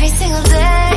every single day.